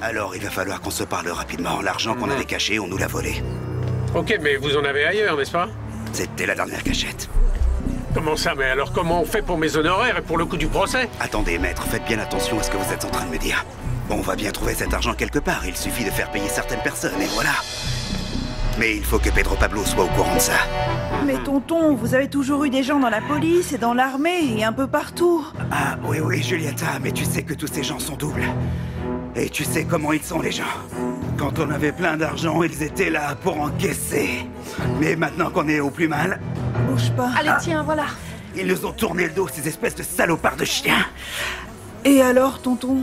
Alors il va falloir qu'on se parle rapidement. L'argent qu'on avait caché, on nous l'a volé. Ok, mais vous en avez ailleurs, n'est-ce pas? C'était la dernière cachette. Comment ça Mais alors comment on fait pour mes honoraires et pour le coût du procès? Attendez, maître, faites bien attention à ce que vous êtes en train de me dire. On va bien trouver cet argent quelque part, il suffit de faire payer certaines personnes, et voilà. Mais il faut que Pedro Pablo soit au courant de ça. Mais tonton, vous avez toujours eu des gens dans la police et dans l'armée et un peu partout. Ah, oui, oui, Julieta, mais tu sais que tous ces gens sont doubles. Et tu sais comment ils sont, les gens. Quand on avait plein d'argent, ils étaient là pour encaisser. Mais maintenant qu'on est au plus mal, Bouge pas. Allez, tiens, voilà. ils nous ont tourné le dos, ces espèces de salopards de chiens. Et alors, tonton?